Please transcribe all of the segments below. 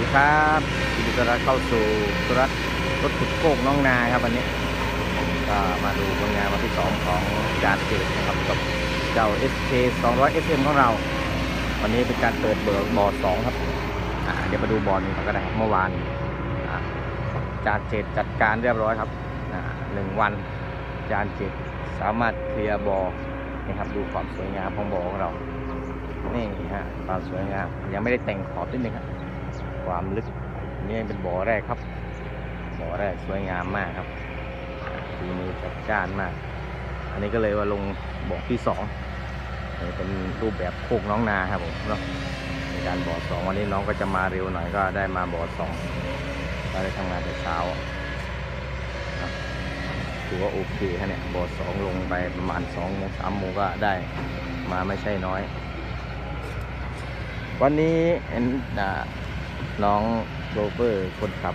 ดีครับยินดีต้อนรับเข้าสู่สุรัตรถขุดโคกน้องนาครับวันนี้ก็มาดูผลงานวันที่ 2 ของจานเจดนะครับกับเจ้า SK 200 SM ของเรา วันนี้เป็นการเปิดเบิกบ่อ2ครับเดี๋ยวมาดูบ่อหนึ่งก่อนก็ได้ครับเมื่อวานจานเจดจัดการเรียบร้อยครับหนึ่งวันจานเจดสามารถเคลียร์บ่อนี่ครับดูความสวยงามของบ่อของเรานี่ฮะความสวยงามยังไม่ได้แต่งขอบนิดนึงครับ ความลึกนี่เป็นบ่อแรกครับ บ่อแรกสวยงามมากครับฝีมือจัดจ้านมาก อันนี้ก็เลยว่าลงบ่อที่สองนี่เป็นรูปแบบโคกน้องนาครับผมเนาะในการบ่อสองวันนี้น้องก็จะมาเร็วหน่อยก็ได้มาบ่อสองก็ได้ทำงานแต่เช้าครับถือว่าโอเคฮะเนี่ยบ่อสองลงไปประมาณสองโมงสามโมงก็ได้มาไม่ใช่น้อย วันนี้เห็นอ่า น้องโรเฟอร์คนขับ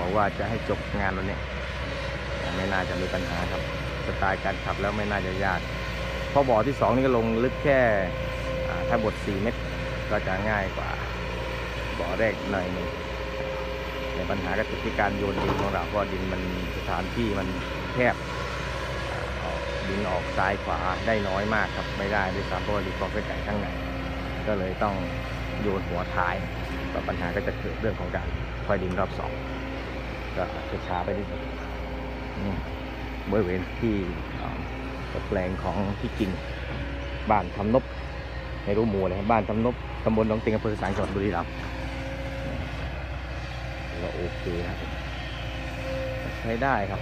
บอกว่าจะให้จบงานวันนี้ไม่น่าจะมีปัญหาครับสไตล์การขับแล้วไม่น่าจะยากเพราะบ่อที่สองนี่ก็ลงลึกแค่ถ้าบท4เมตรก็จะง่ายกว่าบ่อแรกหน่อยนึงแต่ปัญหาก็ติดที่การโยนดินของเราเพราะดินมันสถานที่มันแคบดินออกซ้ายขวาได้น้อยมากครับไม่ได้ด้วยซ้ำเพราะว่าดินกองไส้ไก่ข้างในก็เลยต้องโยนหัวท้าย ก็ปัญหาก็จะเกิดเรื่องของการคอยดินรอบสองก็จะช้าไปนิดนึงนี่บริเวณที่อ่าแปลงของพี่กินบ้านทำนบไม่รู้หมู่เลยครับบ้านทำนบตำบลหนองติงอำเภอสังจังหวัดบุรีรัมย์ก็โอเคครับใช้ได้ครับ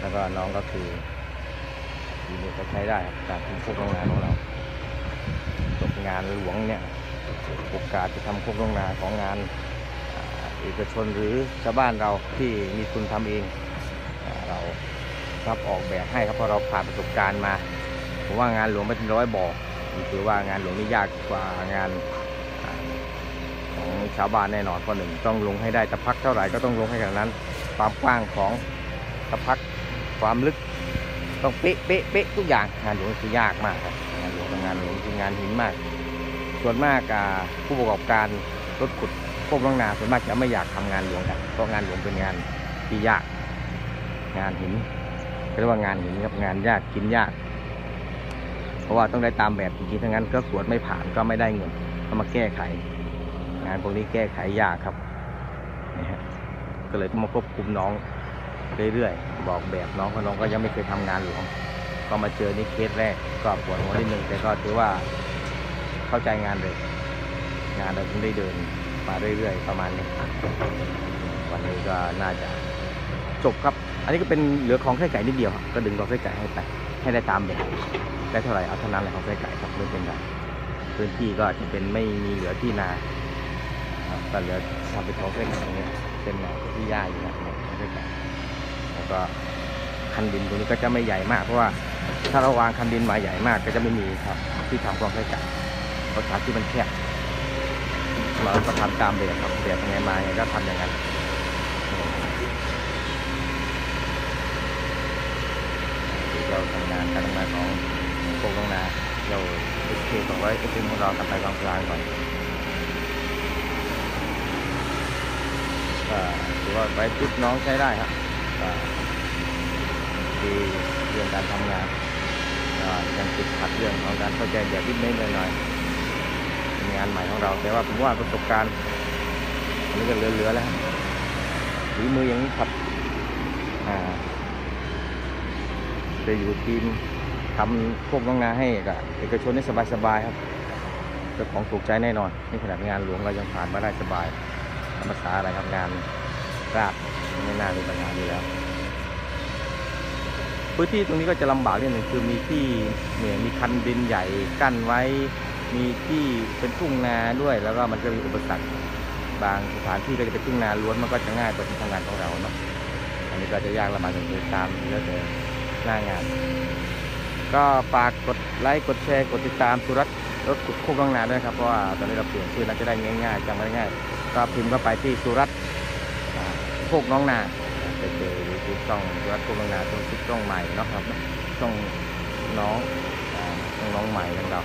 แล้วก็น้องก็คือทีนี้ก็ใช้ได้ครับการทำพวกโรงงานของเราจบงานหลวงเนี่ย โอกาสจะทำโคกโรงนาของงานเอกชนหรือชาวบ้านเราที่มีทุนทำเองเรารับออกแบบให้ครับเพราะเราผ่านประสบการณ์มาผมว่างานหลวงเป็นร้อยบอกถือว่างานหลวงนี่ยากกว่างานของชาวบ้านแน่นอนเพราะหนึ่งต้องลงให้ได้ตะพักเท่าไหร่ก็ต้องลงให้ขนาดนั้น ความกว้างของตะพักความลึกต้องเป๊ะเป๊ะเป๊ะทุกอย่างงานหลวงคือยากมากครับงานหลวงงานหลวงคืองานหินมาก ส่วนมากผู้ประกอบการรถขุดพวกน้องนาส่วนมากจะไม่อยากทำงานหลวงกันเพราะงานหลวงเป็นงานที่ยาก งานหินเรียกว่างานหินครับงานยากกินยาก เพราะว่าต้องได้ตามแบบจริงๆทั้งนั้นก็ตรวจไม่ผ่านก็ไม่ได้เงินก็มาแก้ไข งานพวกนี้แก้ไขยากครับนี่ฮะก็เลยต้องมาควบคุมน้องเรื่อยๆบอกแบบน้องเพราะน้องก็ยังไม่เคยทำงานหลวงก็มาเจอนี่เคสแรกก็ปวดหัวนิดนึงแต่ก็ถือว่า เข้าใจงานเลย งานเราถึงได้เดินมาเรื่อยๆประมาณนี้วันนี้ก็น่าจะจบครับ อันนี้ก็เป็นเหลือของไส้ไก่นิดเดียวครับก็ดึงของไส้ไก่ให้ไปให้ได้ตามแบบได้เท่าไหร่เอาเท่านั้นแหละของไส้ไก่ครับไม่เป็นไรพื้นที่ก็จะเป็นไม่มีเหลือที่นาครับก็เหลือทำเป็นของไส้ไก่ตรงนี้เป็นแนวที่หญ้าอยู่นะของไส้ไก่แล้วก็คันดินตรงนี้ก็จะไม่ใหญ่มากเพราะว่าถ้าเราวางคันดินมาใหญ่มากก็จะไม่มีครับที่ทำกองไส้ไก่ เพราะฐานที่มันแคบเราก็ทำตามแบบครับแบบยังไงมาไงก็ทำอย่างนั้นเราทำงานการทำงานของโคกลงนาเราเอสเคสองร้อยเอสเอ็มของเราทำไปกลางๆก่อนก็ถือว่าไว้ชุดน้องใช้ได้ครับดีเรื่องการทำงานก็ยังติดขัดเรื่องของการเข้าใจแบบนิดนิดหน่อยหน่อยๆ งานใหม่ของเรา แต่ว่าผมว่าประสบการณ์อันนี้ก็เหลือๆแล้วฝีมืออย่างนี้ครับอ่าจะอยู่ทีมทำพวกน้องนาให้กับเอกชนนี่สบายๆครับเจ้าของถูกใจแน่นอนนี่ขนาดงานหลวงเรายังผ่านมาได้สบายภาษาอะไรครับงานราบไม่น่ามีปัญหาอยู่แล้วพื้นที่ตรงนี้ก็จะลำบากนิดหนึ่งคือมีที่เนี่ยมีคันดินใหญ่กั้นไว้ มีที่เป็นทุ่งนาด้วย แล้วก็มันก็มีอุปสรรคบางสถานที่ก็จะเป็นทุ่งนาล้วนมันก็จะง่ายกว่าที่ทำงานของเราเนาะอันนี้ก็จะยากลำบากอย่างเดียวตามแล้วแต่หน้างาน ก็ฝากกดไลค์กดแชร์กดติดตามสุรัตน์รถขุดโคกน้องนาด้วยครับเพราะว่าตอนนี้เราเปลี่ยนชื่อแล้วจะได้ง่ายๆจำได้ง่ายก็พิมพ์เข้าไปที่สุรัตน์อ่าโคกน้องนาจะเจอทูบช่องวัดกุลนาตัวชุดช่องใหม่นะครับช่องน้องช่องน้องใหม่ของเรา